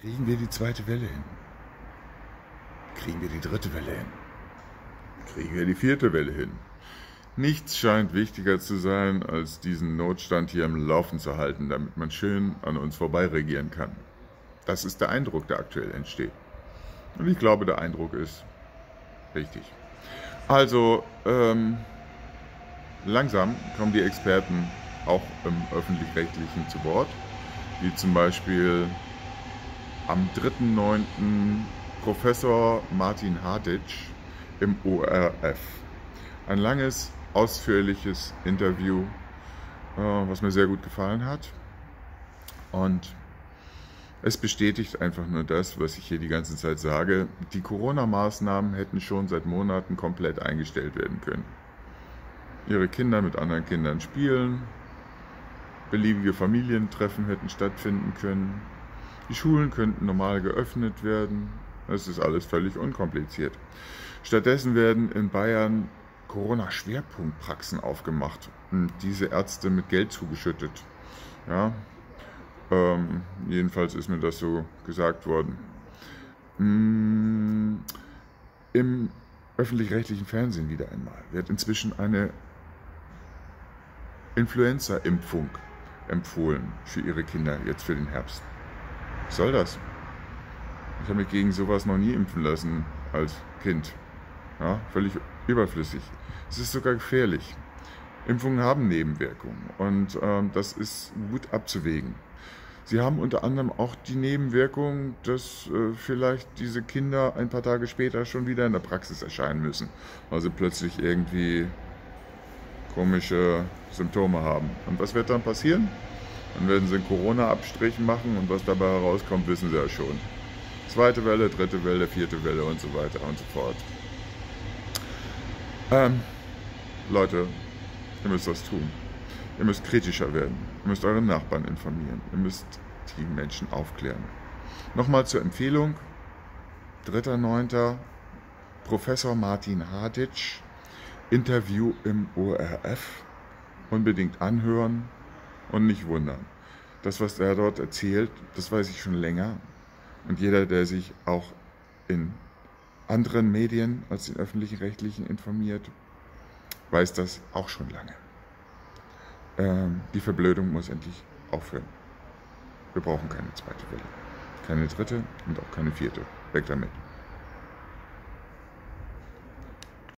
Kriegen wir die zweite Welle hin? Kriegen wir die dritte Welle hin? Kriegen wir die vierte Welle hin? Nichts scheint wichtiger zu sein, als diesen Notstand hier am Laufen zu halten, damit man schön an uns vorbei regieren kann. Das ist der Eindruck, der aktuell entsteht. Und ich glaube, der Eindruck ist richtig. Also, ähm, langsam kommen die Experten auch im öffentlich-rechtlichen zu Wort, wie zum Beispiel am 3.9. Professor Martin Haditsch im ORF. Ein langes, ausführliches Interview, äh, was mir sehr gut gefallen hat. Und es bestätigt einfach nur das, was ich hier die ganze Zeit sage. Die Corona-Maßnahmen hätten schon seit Monaten komplett eingestellt werden können. Ihre Kinder mit anderen Kindern spielen, beliebige Familientreffen hätten stattfinden können, die Schulen könnten normal geöffnet werden. Es ist alles völlig unkompliziert. Stattdessen werden in Bayern Corona-Schwerpunktpraxen aufgemacht und diese Ärzte mit Geld zugeschüttet. Ja, ähm, jedenfalls ist mir das so gesagt worden. Mm, Im öffentlich-rechtlichen Fernsehen wieder einmal wird inzwischen eine Influenza-Impfung empfohlen für ihre Kinder jetzt für den Herbst. Was soll das? Ich habe mich gegen sowas noch nie impfen lassen als Kind. Ja, völlig überflüssig. Es ist sogar gefährlich. Impfungen haben Nebenwirkungen und ähm, das ist gut abzuwägen. Sie haben unter anderem auch die Nebenwirkung, dass äh, vielleicht diese Kinder ein paar Tage später schon wieder in der Praxis erscheinen müssen, weil sie plötzlich irgendwie komische Symptome haben. Und was wird dann passieren? Dann werden sie einen Corona-Abstrich machen und was dabei herauskommt, wissen sie ja schon. Zweite Welle, dritte Welle, vierte Welle und so weiter und so fort. Ähm, Leute, ihr müsst was tun. Ihr müsst kritischer werden. Ihr müsst eure Nachbarn informieren. Ihr müsst die Menschen aufklären. Nochmal zur Empfehlung. 3.9. Professor Martin Haditsch. Interview im ORF. Unbedingt anhören und nicht wundern. Das, was er dort erzählt, das weiß ich schon länger. Und jeder, der sich auch in anderen Medien als den öffentlichen rechtlichen informiert, weiß das auch schon lange. Ähm, die Verblödung muss endlich aufhören. Wir brauchen keine zweite Welle, keine dritte und auch keine vierte. Weg damit.